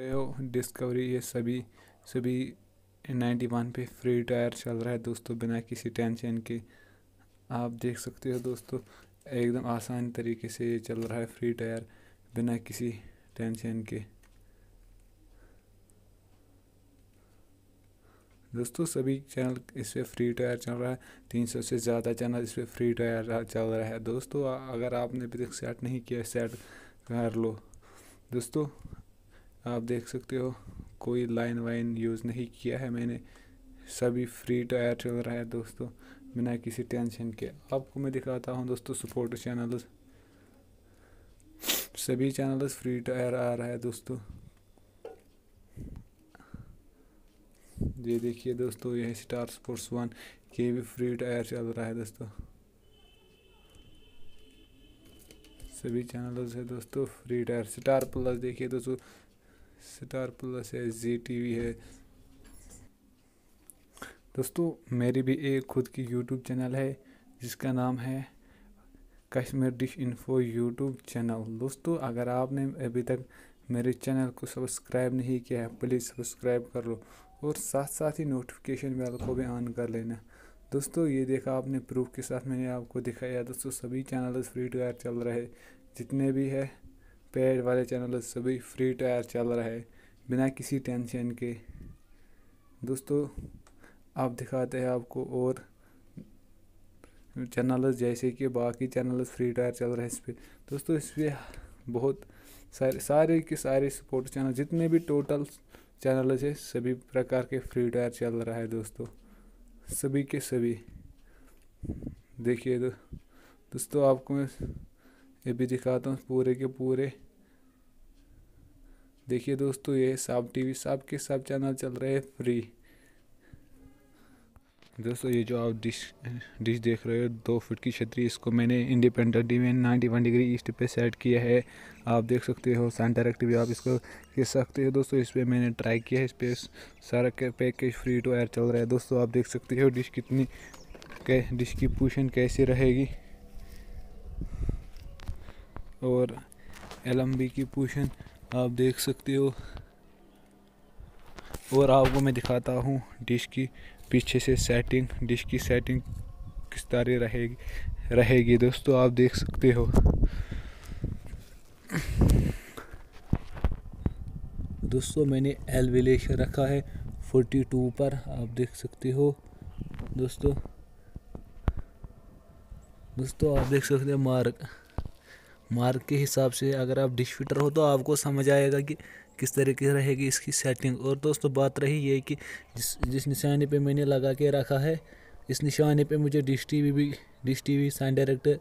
Discovery ये सभी सभी नाइन्टी वन पे फ्री टायर चल रहा है दोस्तों, बिना किसी टेंशन के। आप देख सकते हो दोस्तों, एकदम आसान तरीके से ये चल रहा है फ्री टायर बिना किसी टेंशन के। दोस्तों, सभी चैनल इस पर फ्री टायर चल रहा है, तीन सौ से ज़्यादा चैनल इस पर फ्री टायर चल रहा है। दोस्तों, अगर आपने अभी तक सेट नहीं किया सेट कर लो। दोस्तों आप देख सकते हो, कोई लाइन वाइन यूज़ नहीं किया है मैंने। सभी फ्री टायर चल रहा है दोस्तों, बिना किसी टेंशन के। आपको मैं दिखाता हूँ दोस्तों सपोर्ट चैनल सभी चैनल्स फ्री टायर आ रहा है दोस्तों। ये देखिए दोस्तों, यह स्टार स्पोर्ट्स वन के भी फ्री टायर चल रहा है दोस्तों। सभी चैनलों है दोस्तों, फ्री टायर। स्टार प्लस देखिए दोस्तों स्टार प्लस है, जी टीवी है। दोस्तों, मेरी भी एक खुद की यूट्यूब चैनल है, जिसका नाम है Kashmir dish info YouTube channel. दोस्तों, अगर आपने अभी तक मेरे चैनल को सब्सक्राइब नहीं किया है, प्लीज़ सब्सक्राइब कर लो और साथ साथ ही नोटिफिकेशन बेल को भी ऑन कर लेना। दोस्तों, ये देखा आपने प्रूफ के साथ मैंने आपको दिखाया दोस्तों, सभी चैनल फ्री टायर चल रहे जितने भी है पेड वाले चैनल सभी फ्री टायर चल रहा है बिना किसी टेंशन के। दोस्तों आप दिखाते हैं आपको और चैनल जैसे कि बाकी चैनल फ्री टायर चल रहे हैं इस पर दोस्तों इस पर बहुत सारे सारे के सारे सपोर्ट चैनल जितने भी टोटल चैनल है सभी प्रकार के फ्री टायर चल रहा है दोस्तों। सभी के सभी। देखिए दो, दोस्तों आपको ये भी दिखाता हूँ पूरे के पूरे। देखिए दोस्तों, ये सब टीवी, सब के सब चैनल चल रहे हैं फ्री। दोस्तों, ये जो आप डिश डिश देख रहे हो, दो फुट की छतरी, इसको मैंने independent D ninety one degree east पे सेट किया है। आप देख सकते हो सन डायरेक्ट भी आप इसको कह सकते हो। दोस्तों, इस पर मैंने ट्राई किया है, इस पर सारा के पैकेज फ्री टू एयर चल रहा है। दोस्तों, आप देख सकते हो डिश कितनी डिश की पोजिशन कैसी रहेगी। और एलएमबी की पोजिशन आप देख सकते हो। और आपको मैं दिखाता हूँ डिश की पीछे से सेटिंग डिश की सेटिंग किस तरह रहेगी रहेगी। दोस्तों, आप देख सकते हो। दोस्तों, मैंने एल विलेश रखा है 42 पर, आप देख सकते हो। दोस्तों दोस्तों, आप देख सकते हो मार्क मार्क के हिसाब से अगर आप डिश फिटर हो तो आपको समझ आएगा कि किस तरीके से रहेगी इसकी सेटिंग। और दोस्तों, बात रही ये कि जिस जिस निशाने पे मैंने लगा के रखा है, इस निशाने पे मुझे डिश टीवी भी, डिश टीवी, साइन डायरेक्टर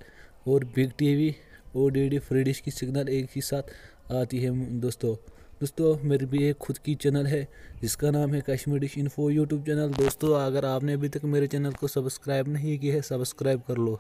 और बिग टीवी और डी डी फ्री डिश की सिग्नल एक ही साथ आती है दोस्तों। दोस्तों, मेरी भी एक खुद की चैनल है, जिसका नाम है Kashmir dish info YouTube channel. दोस्तों, अगर आपने अभी तक मेरे चैनल को सब्सक्राइब नहीं किया है, सब्सक्राइब कर लो।